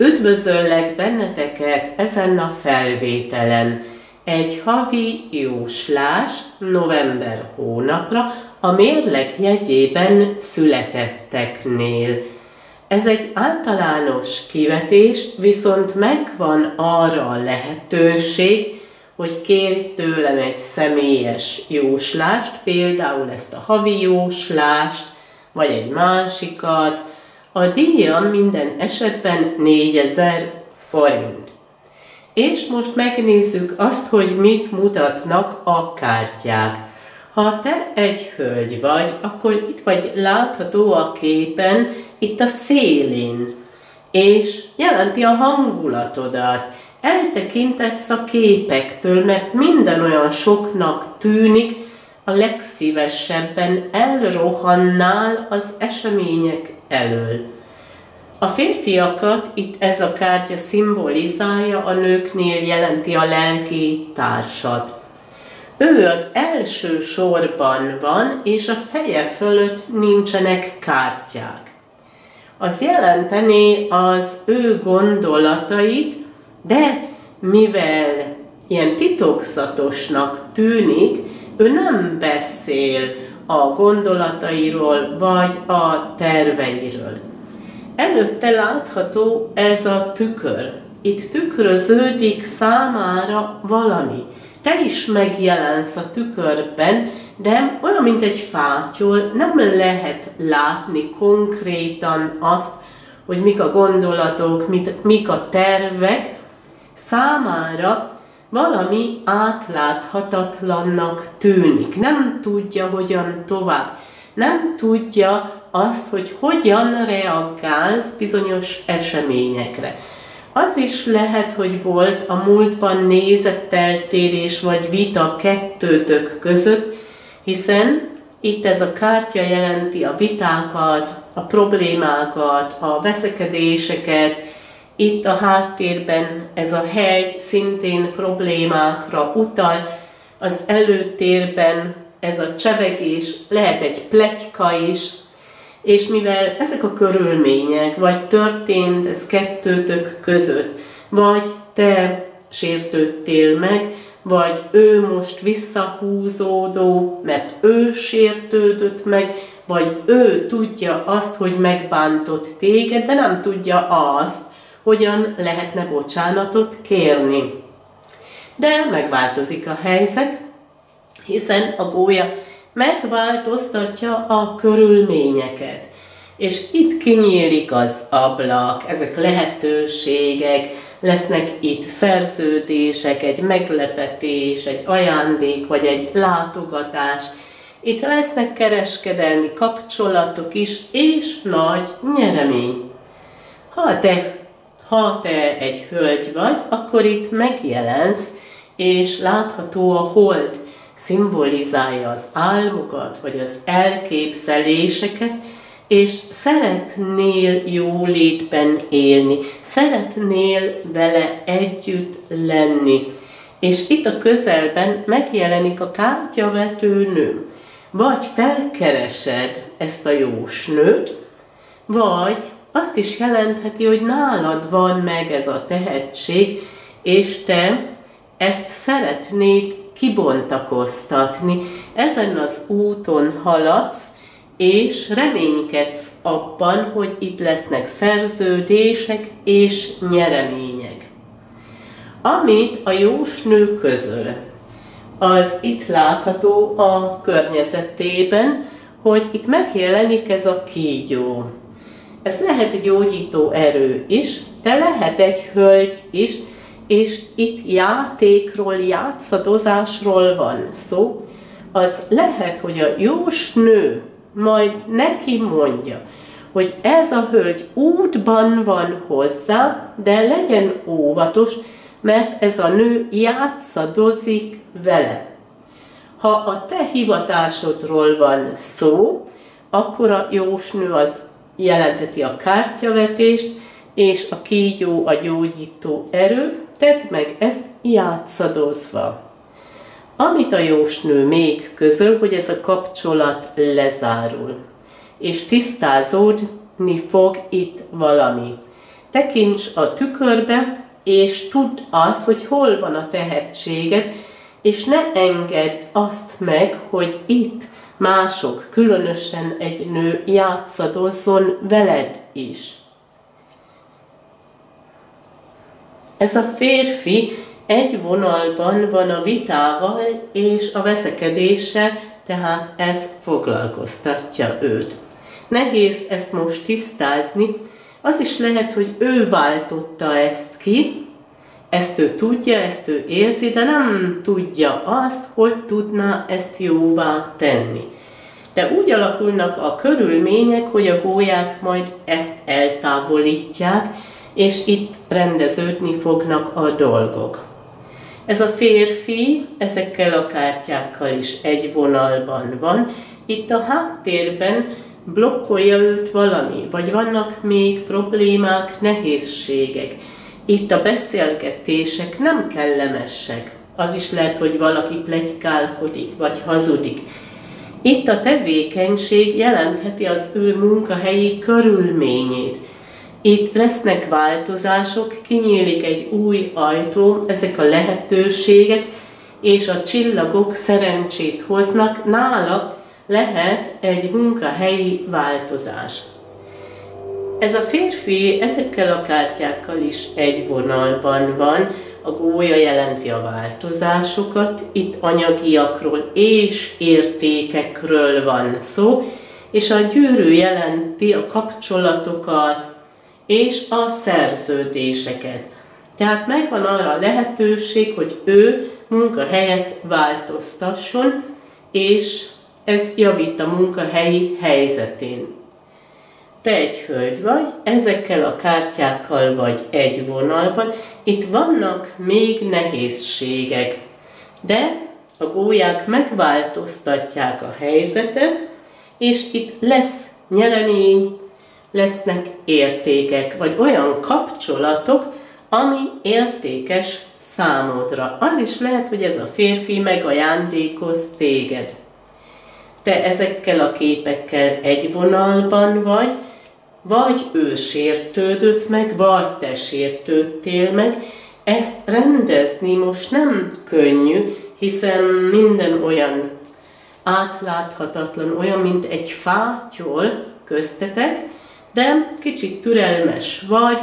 Üdvözöllek benneteket ezen a felvételen. Egy havi jóslás november hónapra a mérleg jegyében születetteknél. Ez egy általános kivetés, viszont megvan arra a lehetőség, hogy kérj tőlem egy személyes jóslást, például ezt a havi jóslást, vagy egy másikat, a díjam minden esetben 4000 forint. És most megnézzük azt, hogy mit mutatnak a kártyák. Ha te egy hölgy vagy, akkor itt vagy látható a képen, itt a szélén, és jelenti a hangulatodat. Eltekintesz a képektől, mert minden olyan soknak tűnik, a legszívesebben elrohannál az események elől. A férfiakat itt ez a kártya szimbolizálja, a nőknél jelenti a lelki társat. Ő az első sorban van, és a feje fölött nincsenek kártyák. Az jelenteni az ő gondolatait, de mivel ilyen titokzatosnak tűnik, ő nem beszél a gondolatairól vagy a terveiről. Előtte látható ez a tükör. Itt tükröződik számára valami. Te is megjelensz a tükörben, de olyan, mint egy fátyol, nem lehet látni konkrétan azt, hogy mik a gondolatok, mit, mik a tervek. Számára valami átláthatatlannak tűnik, nem tudja, hogyan tovább, nem tudja azt, hogy hogyan reagálsz bizonyos eseményekre. Az is lehet, hogy volt a múltban nézetteltérés vagy vita kettőtök között, hiszen itt ez a kártya jelenti a vitákat, a problémákat, a veszekedéseket, itt a háttérben ez a hegy szintén problémákra utal, az előtérben ez a csevegés, lehet egy pletyka is, és mivel ezek a körülmények, vagy történt ez kettőtök között, vagy te sértődtél meg, vagy ő most visszahúzódó, mert ő sértődött meg, vagy ő tudja azt, hogy megbántott téged, de nem tudja azt, hogyan lehetne bocsánatot kérni. De megváltozik a helyzet, hiszen a gólya megváltoztatja a körülményeket. És itt kinyílik az ablak, ezek lehetőségek, lesznek itt szerződések, egy meglepetés, egy ajándék, vagy egy látogatás. Itt lesznek kereskedelmi kapcsolatok is, és nagy nyeremény. Ha te ha te egy hölgy vagy, akkor itt megjelensz, és látható a hold, szimbolizálja az álmokat, vagy az elképzeléseket, és szeretnél jólétben élni, szeretnél vele együtt lenni. És itt a közelben megjelenik a kártyavető nő. Vagy felkeresed ezt a jósnőt, vagy azt is jelentheti, hogy nálad van meg ez a tehetség, és te ezt szeretnéd kibontakoztatni. Ezen az úton haladsz, és reménykedsz abban, hogy itt lesznek szerződések és nyeremények. Amit a jósnő közöl, az itt látható a környezetében, hogy itt megjelenik ez a kígyó. Ez lehet egy gyógyító erő is, de lehet egy hölgy is, és itt játékról, játszadozásról van szó, az lehet, hogy a jós nő majd neki mondja, hogy ez a hölgy útban van hozzá, de legyen óvatos, mert ez a nő játszadozik vele. Ha a te hivatásodról van szó, akkor a jósnő az jelenteti a kártyavetést, és a kígyó a gyógyító erőt, tedd meg ezt játszadozva. Amit a jósnő még közöl, hogy ez a kapcsolat lezárul, és tisztázódni fog itt valami. Tekints a tükörbe, és tudd az, hogy hol van a tehetséged, és ne engedd azt meg, hogy itt mások, különösen egy nő játszadozzon veled is. Ez a férfi egy vonalban van a vitával és a veszekedéssel, tehát ez foglalkoztatja őt. Nehéz ezt most tisztázni, az is lehet, hogy ő váltotta ezt ki, ezt ő tudja, ezt ő érzi, de nem tudja azt, hogy tudná ezt jóvá tenni. De úgy alakulnak a körülmények, hogy a gólyák majd ezt eltávolítják, és itt rendeződni fognak a dolgok. Ez a férfi ezekkel a kártyákkal is egy vonalban van. Itt a háttérben blokkolja őt valami, vagy vannak még problémák, nehézségek. Itt a beszélgetések nem kellemesek. Az is lehet, hogy valaki plegykálkodik, vagy hazudik. Itt a tevékenység jelentheti az ő munkahelyi körülményét. Itt lesznek változások, kinyílik egy új ajtó, ezek a lehetőségek, és a csillagok szerencsét hoznak, nála lehet egy munkahelyi változás. Ez a férfi ezekkel a kártyákkal is egy vonalban van, a gólya jelenti a változásokat, itt anyagiakról és értékekről van szó, és a gyűrű jelenti a kapcsolatokat és a szerződéseket. Tehát megvan arra a lehetőség, hogy ő munkahelyet változtasson, és ez javít a munkahelyi helyzetén. Te egy hölgy vagy, ezekkel a kártyákkal vagy egy vonalban, itt vannak még nehézségek, de a gólyák megváltoztatják a helyzetet, és itt lesz nyeremény, lesznek értékek, vagy olyan kapcsolatok, ami értékes számodra. Az is lehet, hogy ez a férfi megajándékoz téged te ezekkel a képekkel egy vonalban vagy, vagy ő sértődött meg, vagy te sértődtél meg. Ezt rendezni most nem könnyű, hiszen minden olyan átláthatatlan, olyan, mint egy fátyol köztetek, de kicsit türelmes vagy,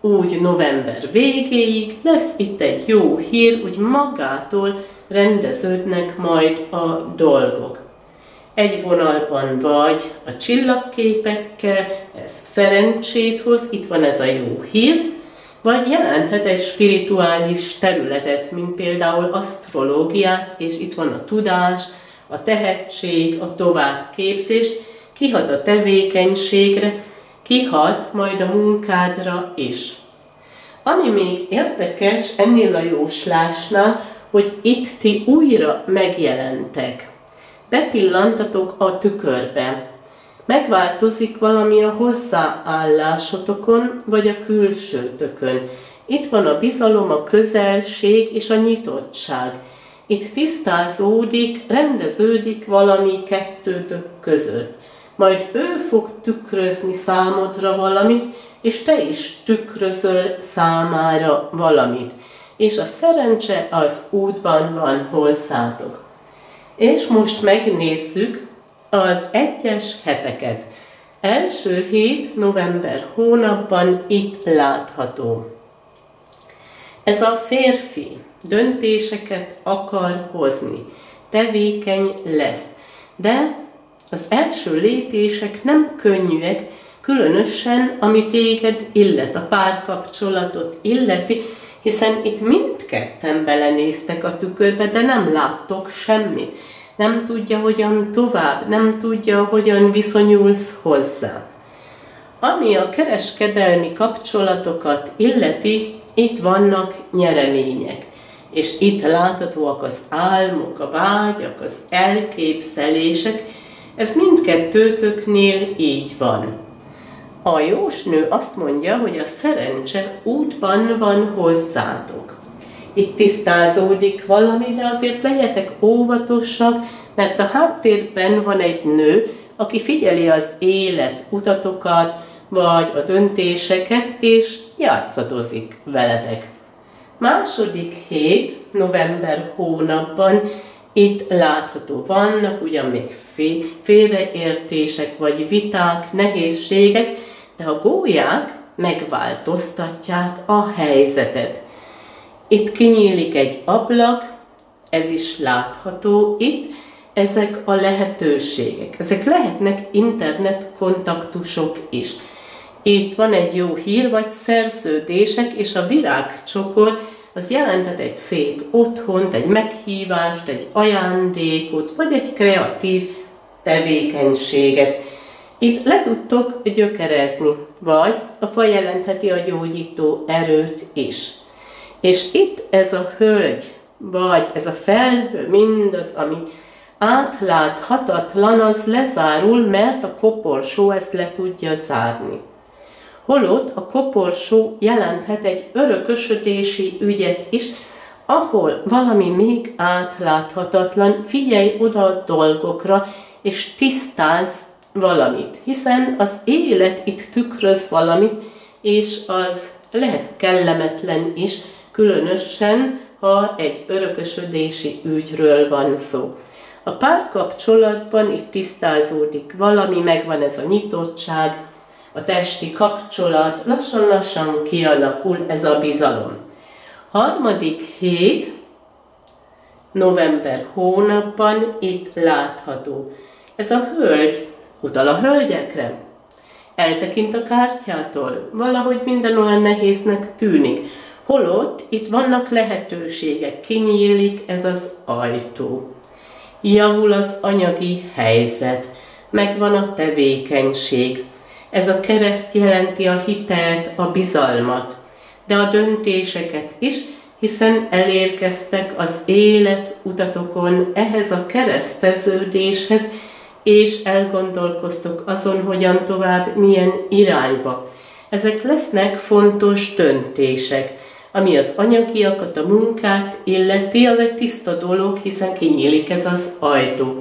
úgy november végéig lesz itt egy jó hír, úgy magától rendeződnek majd a dolgok egy vonalban vagy a csillagképekkel, ez szerencsét hoz, itt van ez a jó hír, vagy jelenthet egy spirituális területet, mint például asztrológiát, és itt van a tudás, a tehetség, a továbbképzés, kihat a tevékenységre, kihat majd a munkádra is. Ami még érdekes ennél a jóslásnál, hogy itt ti újra megjelentek bepillantatok a tükörbe. Megváltozik valami a hozzáállásotokon, vagy a külsőtökön. Itt van a bizalom, a közelség és a nyitottság. Itt tisztázódik, rendeződik valami kettőtök között. Majd ő fog tükrözni számodra valamit, és te is tükrözöl számára valamit. És a szerencse az útban van hozzátok. És most megnézzük az egyes heteket. Első hét november hónapban itt látható. Ez a férfi döntéseket akar hozni, tevékeny lesz, de az első lépések nem könnyűek, különösen ami téged illet, a párkapcsolatot illeti, hiszen itt mindketten belenéztek a tükörbe, de nem láttok semmit. Nem tudja, hogyan tovább, nem tudja, hogyan viszonyulsz hozzá. Ami a kereskedelmi kapcsolatokat illeti, itt vannak nyeremények. És itt láthatóak az álmok, a vágyak, az elképzelések, ez mindkettőtöknél így van. A jósnő azt mondja, hogy a szerencse útban van hozzátok. Itt tisztázódik valami, de azért legyetek óvatosak, mert a háttérben van egy nő, aki figyeli az élet utatokat, vagy a döntéseket, és játszadozik veletek. Második hét, november hónapban itt látható vannak ugyan még félreértések vagy viták, nehézségek, de a gólyák megváltoztatják a helyzetet. Itt kinyílik egy ablak, ez is látható itt, ezek a lehetőségek. Ezek lehetnek internet kontaktusok is. Itt van egy jó hír, vagy szerződések, és a virágcsokor az jelentett egy szép otthont, egy meghívást, egy ajándékot, vagy egy kreatív tevékenységet. Itt le tudtok gyökerezni, vagy a fa jelentheti a gyógyító erőt is. És itt ez a hölgy, vagy ez a felhő, mindaz, ami átláthatatlan, az lezárul, mert a koporsó ezt le tudja zárni. Holott a koporsó jelenthet egy örökösödési ügyet is, ahol valami még átláthatatlan, figyelj oda a dolgokra, és tisztáz valamit, hiszen az élet itt tükröz valamit, és az lehet kellemetlen is, különösen, ha egy örökösödési ügyről van szó. A párkapcsolatban itt tisztázódik valami, megvan ez a nyitottság, a testi kapcsolat, lassan-lassan kialakul ez a bizalom. Harmadik hét, november hónapban itt látható. Ez a hölgy utal a hölgyekre. Eltekint a kártyától, valahogy minden olyan nehéznek tűnik. Holott itt vannak lehetőségek, kinyílik ez az ajtó. Javul az anyagi helyzet, megvan a tevékenység, ez a kereszt jelenti a hitelt, a bizalmat, de a döntéseket is, hiszen elérkeztek az élet utatokon ehhez a kereszteződéshez, és elgondolkoztok azon, hogyan tovább, milyen irányba. Ezek lesznek fontos döntések. Ami az anyagiakat, a munkát illeti, az egy tiszta dolog, hiszen kinyílik ez az ajtó.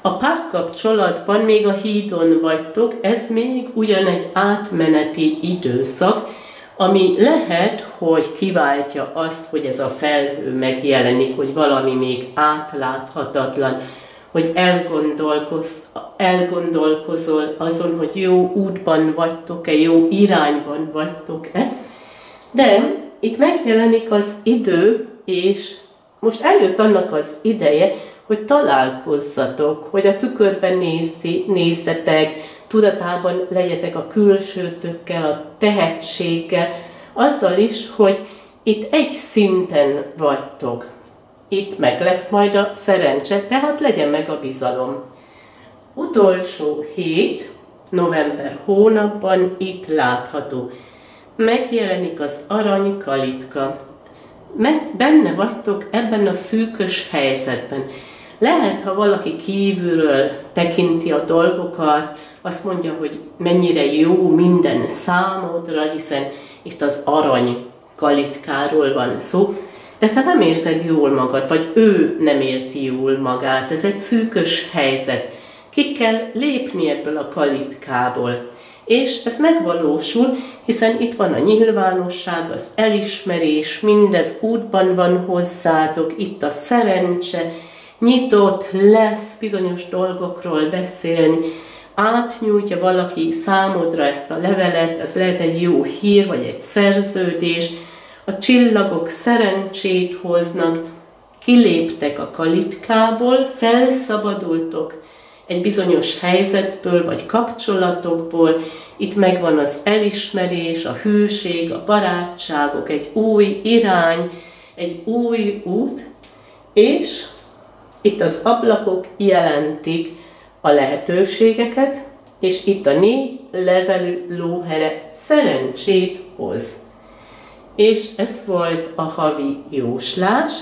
A párkapcsolatban még a hídon vagytok, ez még ugyan egy átmeneti időszak, ami lehet, hogy kiváltja azt, hogy ez a felhő megjelenik, hogy valami még átláthatatlan, hogy elgondolkoz, elgondolkozol azon, hogy jó útban vagytok-e, jó irányban vagytok-e. De itt megjelenik az idő, és most eljött annak az ideje, hogy találkozzatok, hogy a tükörben nézzi, nézzetek, tudatában legyetek a külsőtökkel, a tehetséggel, azzal is, hogy itt egy szinten vagytok. Itt meg lesz majd a szerencse, tehát legyen meg a bizalom. Utolsó hét, november hónapban itt látható. Megjelenik az arany kalitka. Meg benne vagytok ebben a szűkös helyzetben. Lehet, ha valaki kívülről tekinti a dolgokat, azt mondja, hogy mennyire jó minden számodra, hiszen itt az arany kalitkáról van szó, de te nem érzed jól magad, vagy ő nem érzi jól magát. Ez egy szűkös helyzet. Ki kell lépni ebből a kalitkából. És ez megvalósul, hiszen itt van a nyilvánosság, az elismerés, mindez útban van hozzátok, itt a szerencse, nyitott lesz bizonyos dolgokról beszélni, átnyújtja valaki számodra ezt a levelet, ez lehet egy jó hír, vagy egy szerződés, a csillagok szerencsét hoznak, kiléptek a kalitkából, felszabadultok. Egy bizonyos helyzetből, vagy kapcsolatokból, itt megvan az elismerés, a hűség, a barátságok, egy új irány, egy új út, és itt az ablakok jelentik a lehetőségeket, és itt a négy levelű lóhere szerencsét hoz. És ez volt a havi jóslás.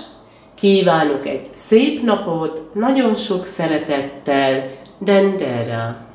Kívánok egy szép napot, nagyon sok szeretettel, Dendera!